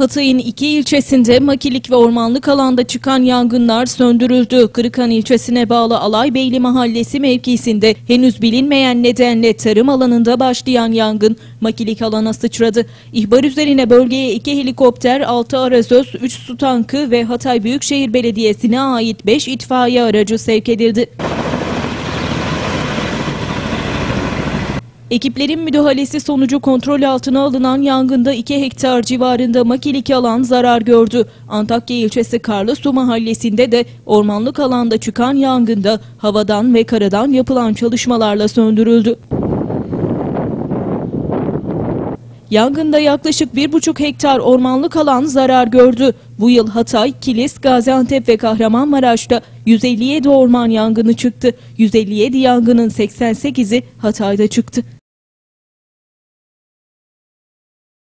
Hatay'ın iki ilçesinde makilik ve ormanlık alanda çıkan yangınlar söndürüldü. Kırıkhan ilçesine bağlı Alaybeyli Mahallesi mevkisinde henüz bilinmeyen nedenle tarım alanında başlayan yangın makilik alana sıçradı. İhbar üzerine bölgeye iki helikopter, 6 arazöz, 3 su tankı ve Hatay Büyükşehir Belediyesi'ne ait 5 itfaiye aracı sevk edildi. Ekiplerin müdahalesi sonucu kontrol altına alınan yangında 2 hektar civarında makilik alan zarar gördü. Antakya ilçesi Karlısu mahallesinde de ormanlık alanda çıkan yangında havadan ve karadan yapılan çalışmalarla söndürüldü. Yangında yaklaşık 1,5 hektar ormanlık alan zarar gördü. Bu yıl Hatay, Kilis, Gaziantep ve Kahramanmaraş'ta 157 orman yangını çıktı. 157 yangının 88'i Hatay'da çıktı.